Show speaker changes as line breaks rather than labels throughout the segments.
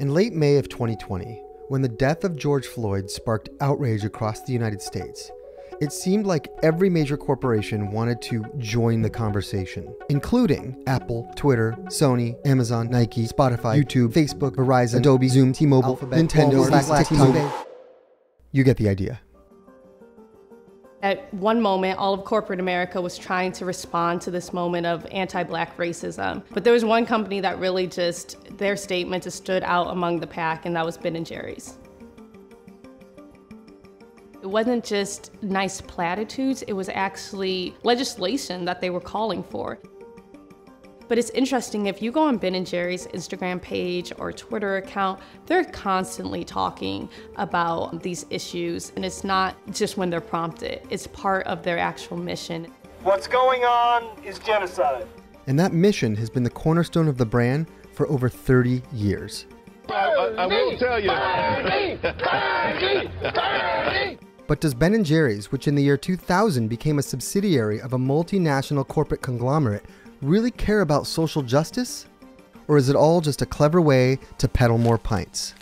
In late May of 2020, when the death of George Floyd sparked outrage across the United States, it seemed like every major corporation wanted to join the conversation, including Apple, Twitter, Sony, Amazon, Nike, Spotify, YouTube, Facebook, Verizon, Adobe, Zoom, T-Mobile, Alphabet, Nintendo, Slack, TikTok. You get the idea.
At one moment, all of corporate America was trying to respond to this moment of anti black racism. But there was one company that really just, their statement just stood out among the pack, and that was Ben and Jerry's. It wasn't just nice platitudes, it was actually legislation that they were calling for. But it's interesting, if you go on Ben & Jerry's Instagram page or Twitter account, they're constantly talking about these issues. And it's not just when they're prompted, it's part of their actual mission.
What's going on is genocide.
And that mission has been the cornerstone of the brand for over 30 years.
I, I, I will tell you.
But does Ben & Jerry's, which in the year 2000 became a subsidiary of a multinational corporate conglomerate, really care about social justice? Or is it all just a clever way to peddle more pints?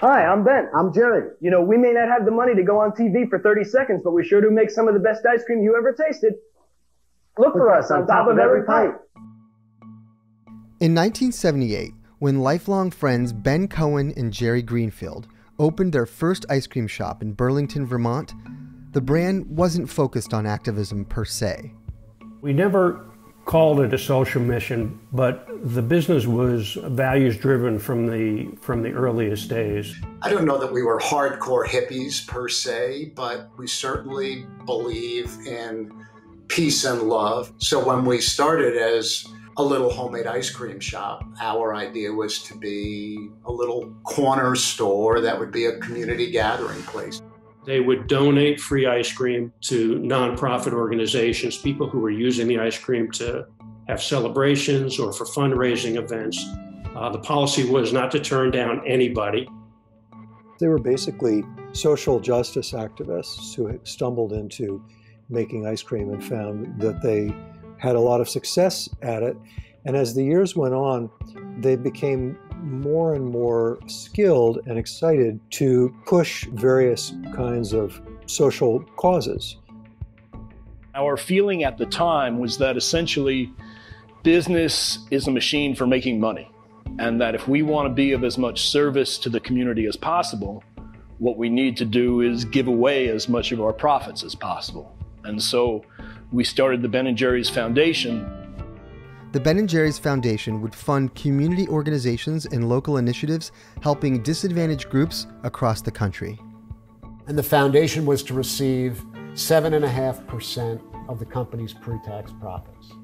Hi, I'm Ben. I'm Jerry. You know, we may not have the money to go on TV for 30 seconds, but we sure do make some of the best ice cream you ever tasted. Look for us on top of every pint.
In 1978, when lifelong friends Ben Cohen and Jerry Greenfield opened their first ice cream shop in Burlington, Vermont, the brand wasn't focused on activism per se.
We never called it a social mission, but the business was values driven from the from the earliest days.
I don't know that we were hardcore hippies per se, but we certainly believe in peace and love. So when we started as a little homemade ice cream shop, our idea was to be a little corner store that would be a community gathering place.
They would donate free ice cream to nonprofit organizations, people who were using the ice cream to have celebrations or for fundraising events. Uh, the policy was not to turn down anybody.
They were basically social justice activists who had stumbled into making ice cream and found that they had a lot of success at it. And as the years went on, they became more and more skilled and excited to push various kinds of social causes.
Our feeling at the time was that essentially business is a machine for making money, and that if we want to be of as much service to the community as possible, what we need to do is give away as much of our profits as possible. And so we started the Ben & Jerry's Foundation
the Ben & Jerry's Foundation would fund community organizations and local initiatives helping disadvantaged groups across the country.
And the foundation was to receive 7.5% of the company's pre-tax profits,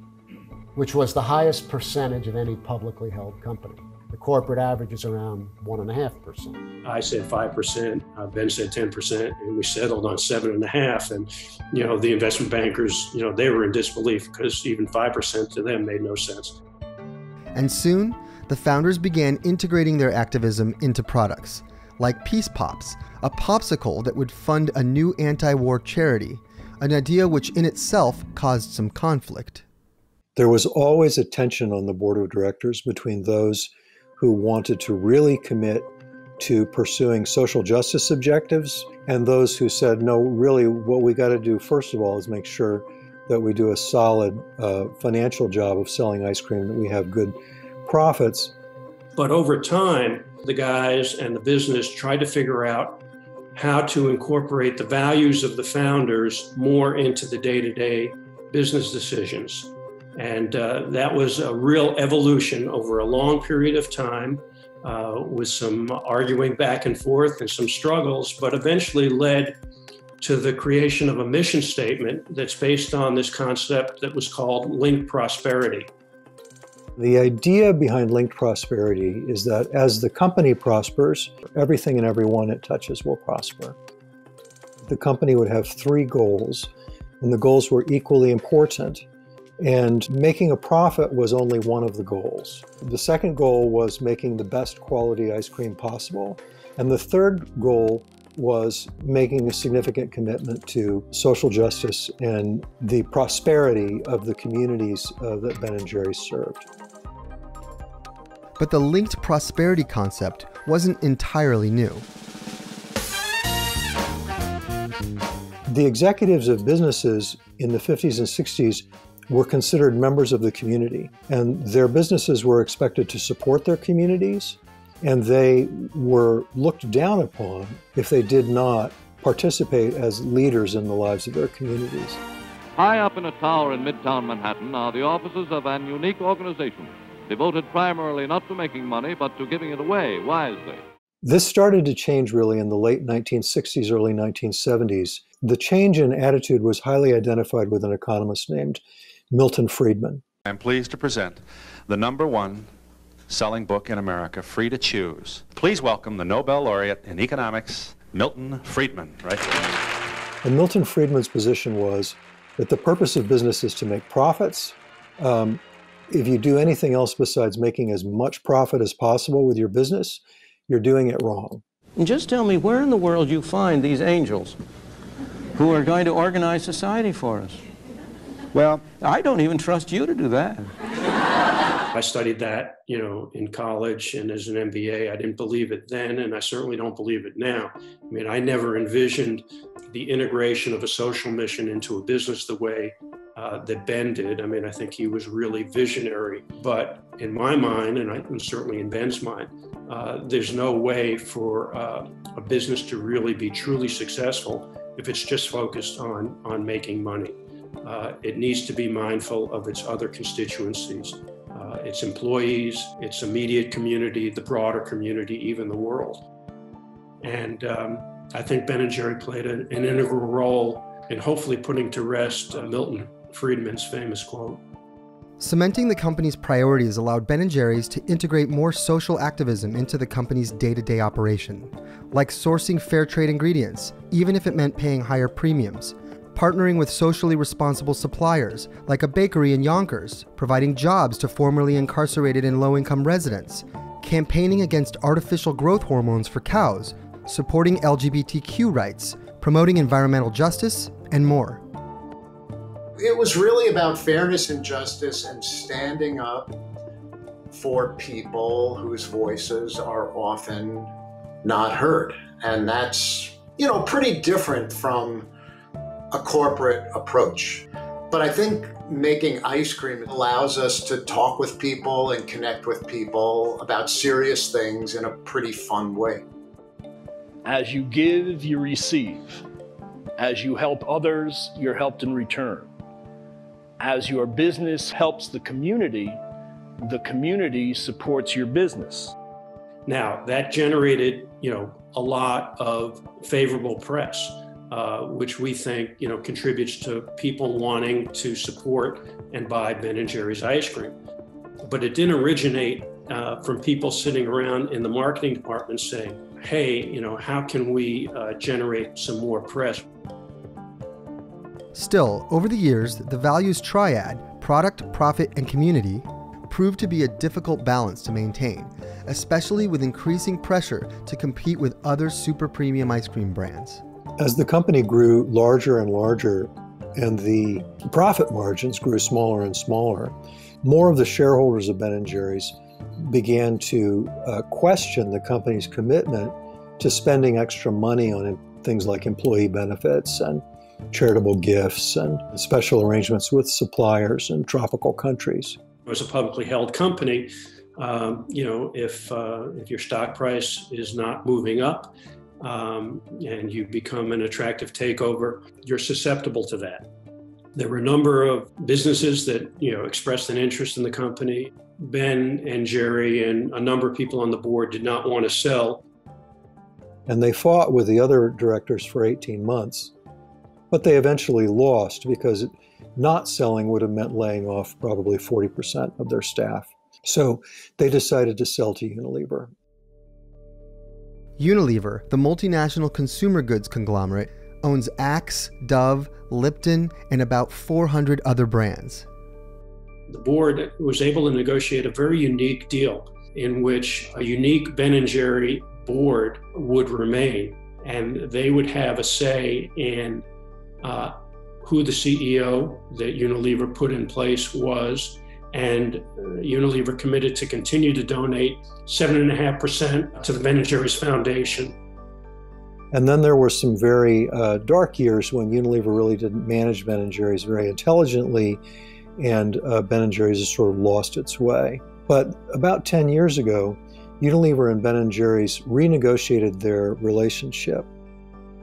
which was the highest percentage of any publicly held company. The corporate average is around 1.5%.
I said 5%, uh, Ben said 10%, and we settled on 7.5. And, you know, the investment bankers, you know, they were in disbelief because even 5% to them made no sense.
And soon, the founders began integrating their activism into products, like Peace Pops, a popsicle that would fund a new anti war charity, an idea which in itself caused some conflict.
There was always a tension on the board of directors between those who wanted to really commit to pursuing social justice objectives, and those who said, no, really, what we got to do, first of all, is make sure that we do a solid uh, financial job of selling ice cream, that we have good profits.
But over time, the guys and the business tried to figure out how to incorporate the values of the founders more into the day to day business decisions. And uh, that was a real evolution over a long period of time uh, with some arguing back and forth and some struggles, but eventually led to the creation of a mission statement that's based on this concept that was called linked prosperity.
The idea behind linked prosperity is that as the company prospers, everything and everyone it touches will prosper. The company would have three goals, and the goals were equally important. And making a profit was only one of the goals. The second goal was making the best quality ice cream possible. And the third goal was making a significant commitment to social justice and the prosperity of the communities uh, that Ben and Jerry's served.
But the linked prosperity concept wasn't entirely new.
The executives of businesses in the 50s and 60s were considered members of the community, and their businesses were expected to support their communities, and they were looked down upon if they did not participate as leaders in the lives of their communities.
High up in a tower in midtown Manhattan are the offices of an unique organization devoted primarily not to making money, but to giving it away wisely.
This started to change really in the late 1960s, early 1970s. The change in attitude was highly identified with an economist named Milton Friedman.
I'm pleased to present the number one selling book in America, Free to Choose. Please welcome the Nobel laureate in economics, Milton Friedman, right?
And Milton Friedman's position was that the purpose of business is to make profits. Um, if you do anything else besides making as much profit as possible with your business, you're doing it wrong.
And just tell me where in the world you find these angels who are going to organize society for us. Well, I don't even trust you to do that.
I studied that, you know, in college and as an MBA. I didn't believe it then, and I certainly don't believe it now. I mean, I never envisioned the integration of a social mission into a business the way uh, that Ben did. I mean, I think he was really visionary. But in my mind, and, I, and certainly in Ben's mind, uh, there's no way for uh, a business to really be truly successful if it's just focused on on making money. Uh, it needs to be mindful of its other constituencies, uh, its employees, its immediate community, the broader community, even the world. And um, I think Ben and Jerry played an, an integral role in hopefully putting to rest uh, Milton Friedman's famous quote.
Cementing the company's priorities allowed Ben & Jerry's to integrate more social activism into the company's day-to-day operation, like sourcing fair trade ingredients, even if it meant paying higher premiums, partnering with socially responsible suppliers, like a bakery in Yonkers, providing jobs to formerly incarcerated and low-income residents, campaigning against artificial growth hormones for cows, supporting LGBTQ rights, promoting environmental justice, and more.
It was really about fairness and justice and standing up for people whose voices are often not heard. And that's, you know, pretty different from a corporate approach. But I think making ice cream allows us to talk with people and connect with people about serious things in a pretty fun way.
As you give, you receive. As you help others, you're helped in return. As your business helps the community, the community supports your business.
Now, that generated, you know, a lot of favorable press, uh, which we think, you know, contributes to people wanting to support and buy Ben and Jerry's ice cream. But it didn't originate uh, from people sitting around in the marketing department saying, hey, you know, how can we uh, generate some more press?
Still, over the years, the values triad product, profit, and community proved to be a difficult balance to maintain, especially with increasing pressure to compete with other super premium ice cream brands.
As the company grew larger and larger and the profit margins grew smaller and smaller, more of the shareholders of Ben & Jerry's began to uh, question the company's commitment to spending extra money on things like employee benefits and charitable gifts and special arrangements with suppliers in tropical countries.
As a publicly held company, um, you know, if uh, if your stock price is not moving up um, and you become an attractive takeover, you're susceptible to that. There were a number of businesses that you know expressed an interest in the company. Ben and Jerry and a number of people on the board did not want to sell.
And they fought with the other directors for 18 months but they eventually lost because not selling would have meant laying off probably 40% of their staff. So they decided to sell to Unilever.
Unilever, the multinational consumer goods conglomerate, owns Axe, Dove, Lipton, and about 400 other brands.
The board was able to negotiate a very unique deal in which a unique Ben Jerry board would remain and they would have a say in uh, who the CEO that Unilever put in place was. And uh, Unilever committed to continue to donate 7.5% to the Ben & Jerry's Foundation.
And then there were some very uh, dark years when Unilever really didn't manage Ben & Jerry's very intelligently, and uh, Ben & Jerry's has sort of lost its way. But about 10 years ago, Unilever and Ben & Jerry's renegotiated their relationship,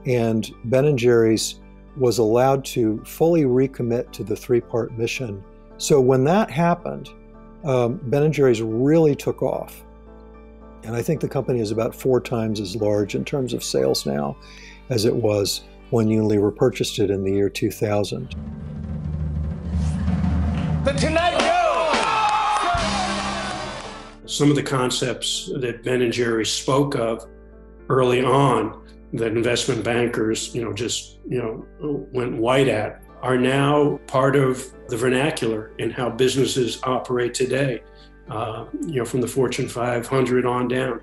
and Ben & Jerry's was allowed to fully recommit to the three-part mission. So when that happened, um, Ben & Jerry's really took off. And I think the company is about four times as large in terms of sales now as it was when Unilever purchased it in the year 2000.
The Tonight Show.
some of the concepts that Ben and Jerry spoke of early on that investment bankers, you know, just, you know, went white at are now part of the vernacular in how businesses operate today, uh, you know, from the Fortune 500 on down.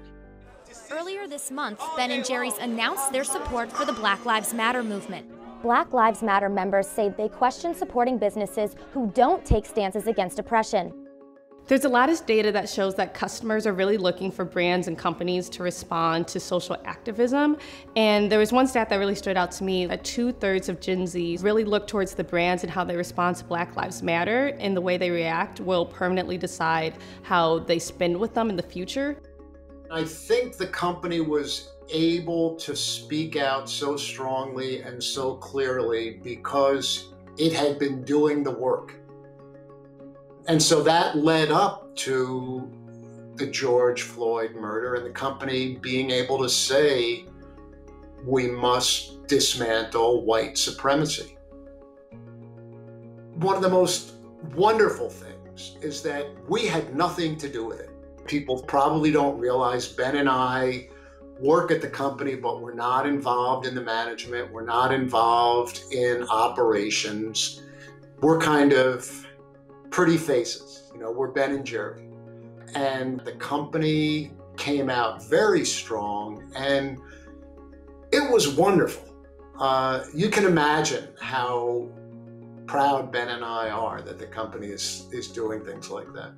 Earlier this month, Ben & Jerry's announced their support for the Black Lives Matter movement.
Black Lives Matter members say they question supporting businesses who don't take stances against oppression.
There's a lot of data that shows that customers are really looking for brands and companies to respond to social activism. And there was one stat that really stood out to me that two thirds of Gen Z really look towards the brands and how they respond to Black Lives Matter and the way they react will permanently decide how they spend with them in the future.
I think the company was able to speak out so strongly and so clearly because it had been doing the work. And so that led up to the George Floyd murder and the company being able to say, we must dismantle white supremacy. One of the most wonderful things is that we had nothing to do with it. People probably don't realize Ben and I work at the company, but we're not involved in the management, we're not involved in operations. We're kind of pretty faces. You know, we're Ben and Jerry. And the company came out very strong and it was wonderful. Uh, you can imagine how proud Ben and I are that the company is, is doing things like that.